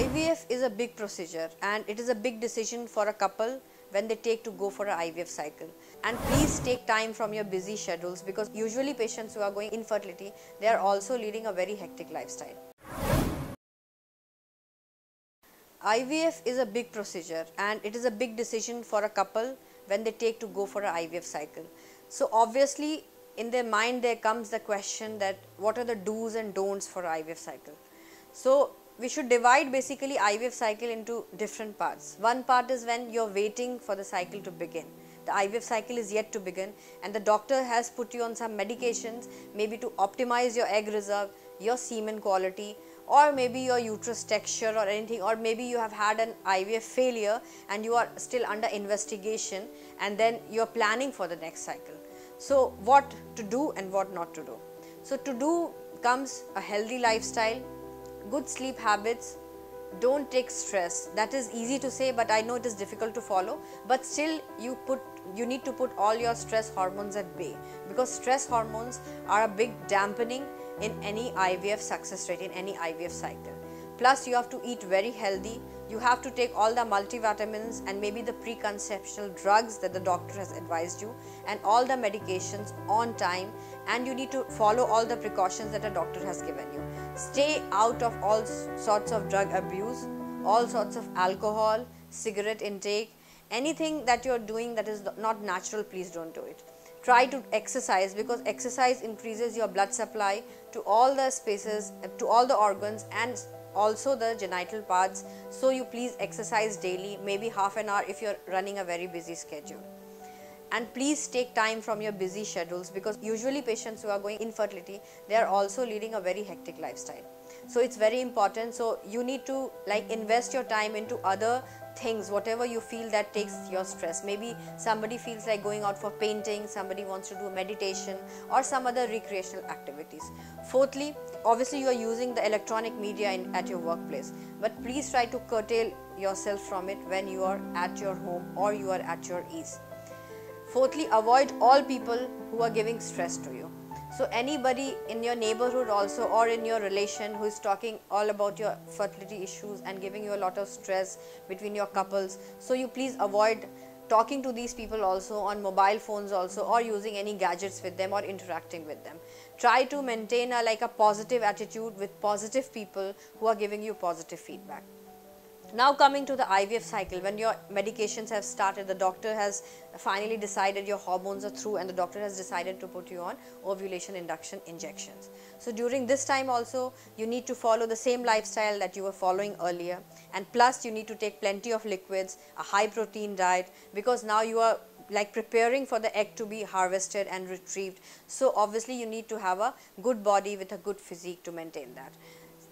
IVF is a big procedure and it is a big decision for a couple when they take to go for a IVF cycle. And please take time from your busy schedules because usually patients who are going infertility, they are also leading a very hectic lifestyle. IVF is a big procedure and it is a big decision for a couple when they take to go for a IVF cycle. So obviously in their mind there comes the question that what are the do's and don'ts for IVF cycle. So we should divide basically IVF cycle into different parts. One part is when you're waiting for the cycle to begin. The IVF cycle is yet to begin and the doctor has put you on some medications maybe to optimize your egg reserve, your semen quality or maybe your uterus texture or anything or maybe you have had an IVF failure and you are still under investigation and then you are planning for the next cycle. So what to do and what not to do. So to do comes a healthy lifestyle, good sleep habits, don't take stress. That is easy to say but i know it is difficult to follow. But still you put you need to put all your stress hormones at bay because stress hormones are a big dampening in any ivf success rate in any ivf cycle plus you have to eat very healthy. You have to take all the multivitamins and maybe the preconceptional drugs that the doctor has advised you and all the medications on time. And you need to follow all the precautions that a doctor has given you. Stay out of all sorts of drug abuse all sorts of alcohol cigarette intake. Anything that you're doing that is not natural please don't do it. Try to exercise because exercise increases your blood supply to all the spaces to all the organs and also the genital parts. So you please exercise daily maybe half an hour if you're running a very busy schedule. And please take time from your busy schedules because usually patients who are going infertility they are also leading a very hectic lifestyle. So it's very important. So you need to like invest your time into other things whatever you feel that takes your stress. Maybe somebody feels like going out for painting somebody wants to do meditation or some other recreational activities. Fourthly obviously you are using the electronic media in, at your workplace but please try to curtail yourself from it when you are at your home or you are at your ease Fourthly, avoid all people who are giving stress to you. So anybody in your neighborhood also or in your relation who is talking all about your fertility issues and giving you a lot of stress between your couples. So you please avoid talking to these people also on mobile phones also or using any gadgets with them or interacting with them. Try to maintain a like a positive attitude with positive people who are giving you positive feedback. Now coming to the IVF cycle, when your medications have started, the doctor has finally decided your hormones are through and the doctor has decided to put you on ovulation induction injections. So during this time also, you need to follow the same lifestyle that you were following earlier and plus you need to take plenty of liquids, a high protein diet because now you are like preparing for the egg to be harvested and retrieved. So obviously you need to have a good body with a good physique to maintain that.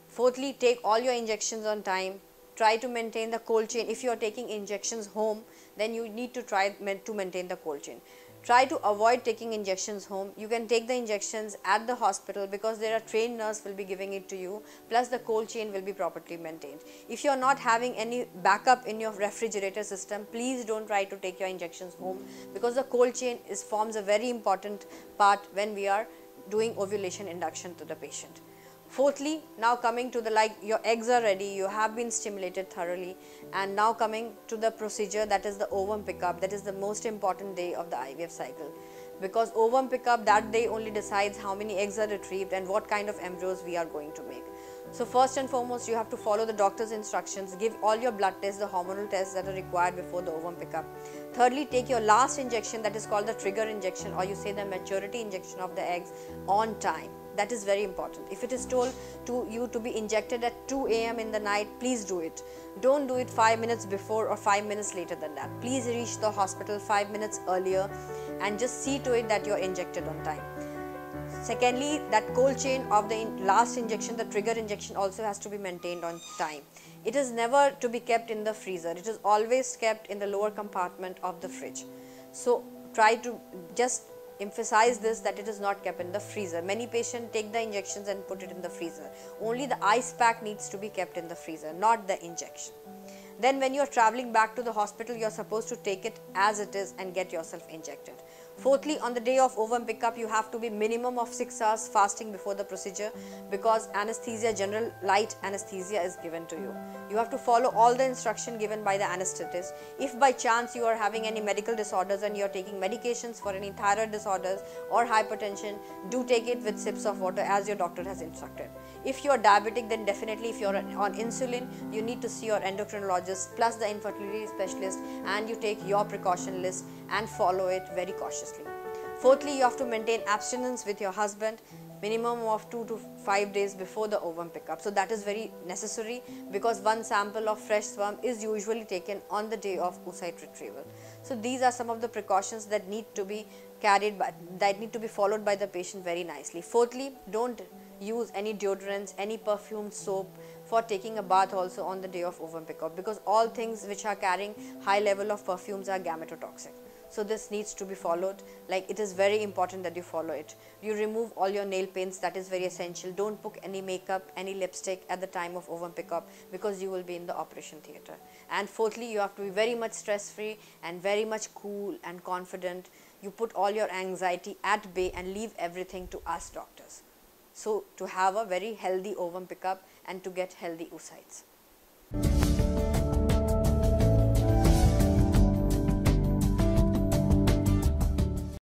Fourthly, take all your injections on time, try to maintain the cold chain. If you are taking injections home, then you need to try to maintain the cold chain. Try to avoid taking injections home. You can take the injections at the hospital because there are trained nurse will be giving it to you. Plus the cold chain will be properly maintained. If you are not having any backup in your refrigerator system, please don't try to take your injections home because the cold chain is forms a very important part when we are doing ovulation induction to the patient. Fourthly, now coming to the like your eggs are ready, you have been stimulated thoroughly and now coming to the procedure that is the ovum pickup that is the most important day of the IVF cycle because ovum pickup that day only decides how many eggs are retrieved and what kind of embryos we are going to make. So first and foremost you have to follow the doctor's instructions, give all your blood tests, the hormonal tests that are required before the ovum pickup. Thirdly, take your last injection that is called the trigger injection or you say the maturity injection of the eggs on time that is very important. If it is told to you to be injected at 2 a.m. in the night, please do it. Don't do it 5 minutes before or 5 minutes later than that. Please reach the hospital 5 minutes earlier and just see to it that you are injected on time. Secondly, that cold chain of the last injection, the trigger injection also has to be maintained on time. It is never to be kept in the freezer. It is always kept in the lower compartment of the fridge. So try to just emphasize this that it is not kept in the freezer. Many patients take the injections and put it in the freezer. Only the ice pack needs to be kept in the freezer, not the injection. Then when you are traveling back to the hospital, you are supposed to take it as it is and get yourself injected. Fourthly, on the day of ovum pickup, you have to be minimum of 6 hours fasting before the procedure because anesthesia, general light anesthesia is given to you. You have to follow all the instruction given by the anesthetist. If by chance you are having any medical disorders and you are taking medications for any thyroid disorders or hypertension, do take it with sips of water as your doctor has instructed. If you are diabetic, then definitely if you are on insulin, you need to see your endocrinologist plus the infertility specialist and you take your precaution list and follow it very cautiously. Fourthly, you have to maintain abstinence with your husband minimum of 2 to 5 days before the ovum pickup. So that is very necessary because one sample of fresh sperm is usually taken on the day of oocyte retrieval. So these are some of the precautions that need to be carried by, that need to be followed by the patient very nicely. Fourthly, don't use any deodorants, any perfumed soap for taking a bath also on the day of ovum pickup because all things which are carrying high level of perfumes are gametotoxic. So this needs to be followed like it is very important that you follow it. You remove all your nail paints that is very essential. Don't put any makeup, any lipstick at the time of ovum pickup because you will be in the operation theatre. And fourthly you have to be very much stress free and very much cool and confident. You put all your anxiety at bay and leave everything to us doctors. So to have a very healthy ovum pickup and to get healthy oocytes.